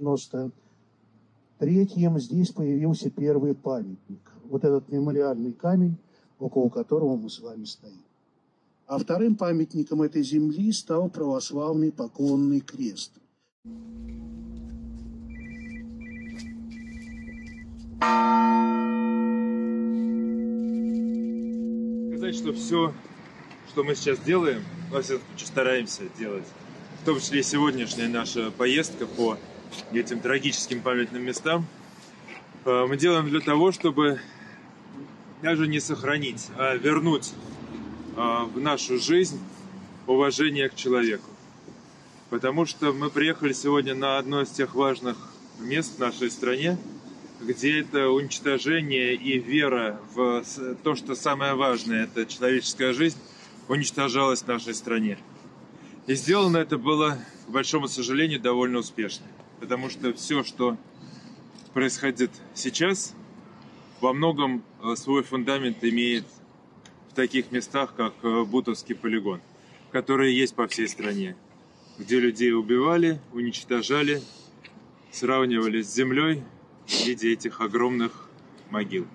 93-м здесь появился первый памятник. Вот этот мемориальный камень, около которого мы с вами стоим. А вторым памятником этой земли стал православный поклонный крест. Сказать, что все, что мы сейчас делаем, во всяком стараемся делать, в том числе и сегодняшняя наша поездка по этим трагическим памятным местам, э, мы делаем для того, чтобы даже не сохранить, а вернуть э, в нашу жизнь уважение к человеку. Потому что мы приехали сегодня на одно из тех важных мест в нашей стране, где это уничтожение и вера в то, что самое важное, это человеческая жизнь, уничтожалась в нашей стране. И сделано это было, к большому сожалению, довольно успешно. Потому что все, что происходит сейчас, во многом э, свой фундамент имеет в таких местах, как э, Бутовский полигон, которые есть по всей стране, где людей убивали, уничтожали, сравнивали с землей в виде этих огромных могил.